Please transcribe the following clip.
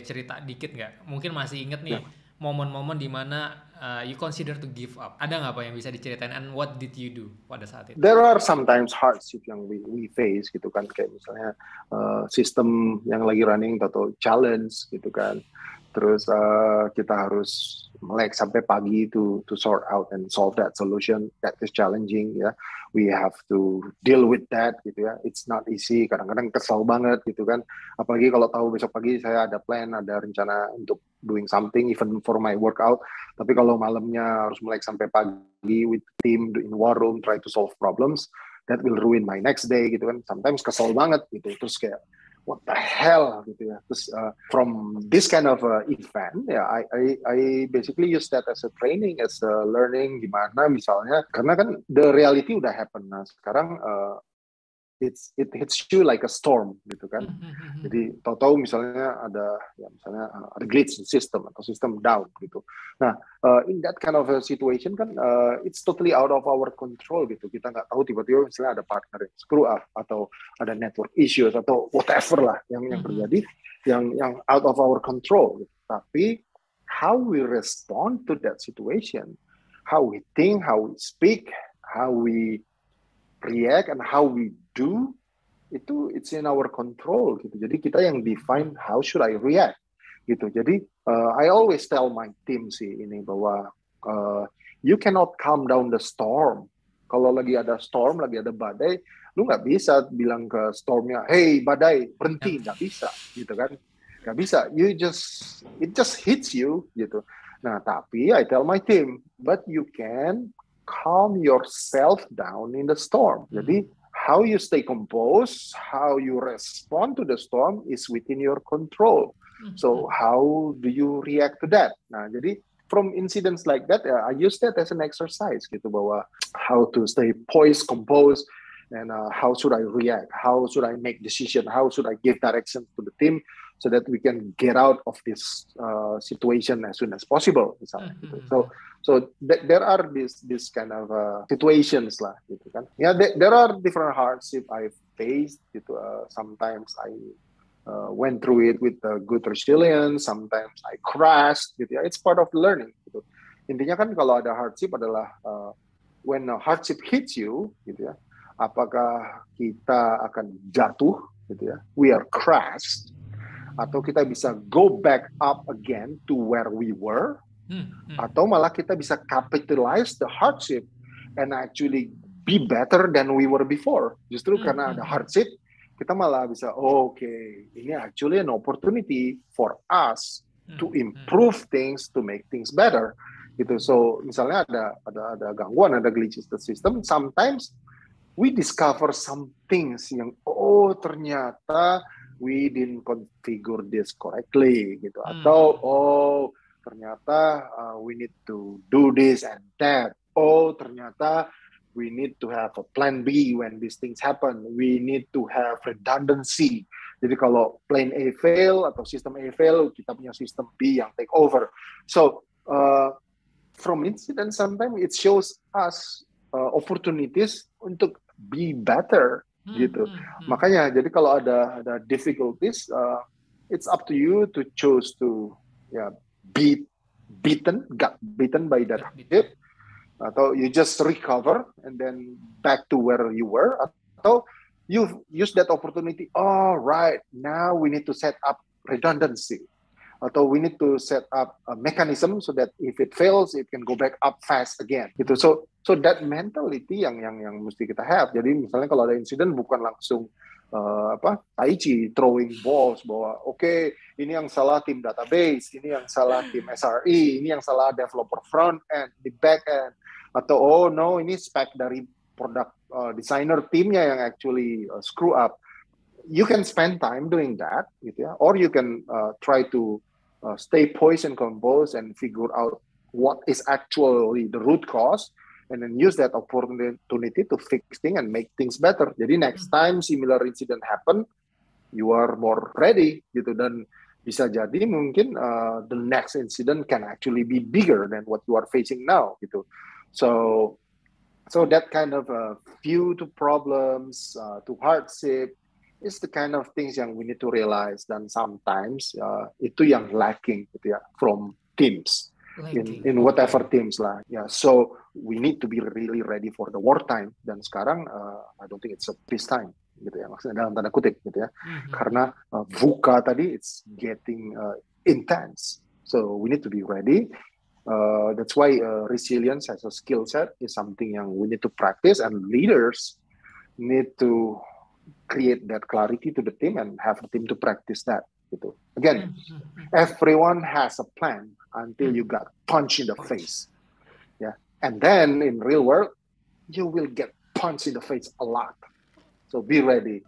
boleh cerita dikit nggak? Mungkin masih inget nih momen-momen yeah. di mana uh, you consider to give up. Ada nggak apa yang bisa diceritain? And what did you do pada saat itu? There are sometimes hardship yang we, we face gitu kan, kayak misalnya uh, sistem yang lagi running atau challenge gitu kan. Terus uh, kita harus melek sampai pagi to to sort out and solve that solution that is challenging ya. We have to deal with that gitu ya. It's not easy. Kadang-kadang kesel banget gitu kan. Apalagi kalau tahu besok pagi saya ada plan, ada rencana untuk doing something even for my workout. Tapi kalau malamnya harus melek sampai pagi with team in war room try to solve problems, that will ruin my next day gitu kan. Sometimes kesel banget gitu. Terus kayak what the hell gitu ya. Terus uh, from this kind of uh, event ya, I, I I basically use that as a training, as a learning gimana misalnya karena kan the reality udah happen. Nah sekarang uh, it's it hits you like a storm gitu kan. Mm-hmm. Jadi tahu-tahu misalnya ada ya misalnya uh, ada glitch in system atau sistem down gitu. Nah uh, in that kind of a situation kan uh, it's totally out of our control gitu. Kita nggak tahu tiba-tiba misalnya ada partner yang screw up atau ada network issues atau whatever lah yang yang terjadi yang yang out of our control. Gitu. Tapi how we respond to that situation, how we think, how we speak, how we react and how we do itu it's in our control gitu. Jadi kita yang define how should I react gitu. Jadi uh, I always tell my team sih ini bahwa uh, you cannot calm down the storm. Kalau lagi ada storm, lagi ada badai, lu nggak bisa bilang ke stormnya, hey badai berhenti, nggak bisa gitu kan? Nggak bisa. You just it just hits you gitu. Nah tapi I tell my team, but you can calm yourself down in the storm. Jadi how you stay composed, how you respond to the storm is within your control. Mm-hmm. So how do you react to that? Nah, jadi from incidents like that, uh, I use that as an exercise gitu bahwa how to stay poised, composed, and uh, how should I react? How should I make decision? How should I give direction to the team so that we can get out of this uh, situation as soon as possible misalnya gitu. Mm-hmm. So so th- there are this this kind of uh, situations lah gitu kan. Ya yeah, th- there are different hardship I faced gitu. Uh, sometimes I uh, went through it with a good resilience, sometimes I crashed gitu ya. It's part of learning gitu. Intinya kan kalau ada hardship adalah uh, when a hardship hits you gitu ya. Apakah kita akan jatuh gitu ya? We are crashed atau kita bisa go back up again to where we were. Hmm, hmm. atau malah kita bisa capitalize the hardship and actually be better than we were before. Justru hmm, karena ada hmm. hardship kita malah bisa oh, oke okay, ini actually an opportunity for us hmm, to improve things to make things better. Gitu. So misalnya ada ada ada gangguan ada glitches the system sometimes we discover some things yang oh ternyata we didn't configure this correctly gitu. Hmm. atau oh ternyata uh, we need to do this and that. Oh ternyata we need to have a plan B when these things happen. We need to have redundancy. Jadi kalau plan A fail atau sistem A fail kita punya sistem B yang take over. So uh, from incident sometimes it shows us uh, opportunities untuk be better gitu. Hmm, hmm. Makanya jadi kalau ada ada difficulties, uh, it's up to you to choose to ya yeah, beat beaten, got beaten by that hit, atau you just recover and then back to where you were, atau you use that opportunity. Oh right, now we need to set up redundancy atau we need to set up a mechanism so that if it fails it can go back up fast again gitu so so that mentality yang yang yang mesti kita have. Jadi misalnya kalau ada insiden bukan langsung uh, apa Taichi throwing balls bahwa oke okay, ini yang salah tim database ini yang salah tim SRE ini yang salah developer front end di back end. Atau oh no ini spek dari produk uh, designer timnya yang actually uh, screw up. You can spend time doing that gitu ya. Or you can uh, try to uh, stay poised and composed and figure out what is actually the root cause and then use that opportunity to fix things and make things better. Jadi next hmm. time similar incident happen, you are more ready gitu dan bisa jadi mungkin uh, the next incident can actually be bigger than what you are facing now gitu. So so that kind of uh, view to problems, uh, to hardship, it's the kind of things yang we need to realize dan sometimes uh, itu yang lacking gitu ya from teams in in whatever teams lah yeah, so we need to be really ready for the wartime dan sekarang uh, I don't think it's a peace time gitu ya maksudnya dalam tanda kutip gitu ya mm-hmm. karena uh, VUCA tadi it's getting uh, intense so we need to be ready uh, that's why uh, resilience as a skill set is something yang we need to practice and leaders need to create that clarity to the team and have the team to practice that gitu. Again, mm-hmm. everyone has a plan until you mm. got punched in the face. Yeah. And then in real world, you will get punched in the face a lot. So be ready.